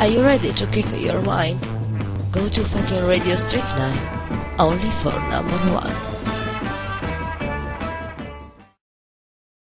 Are you ready to kick your mind? Go to fucking Radio Strychnine, only for number one.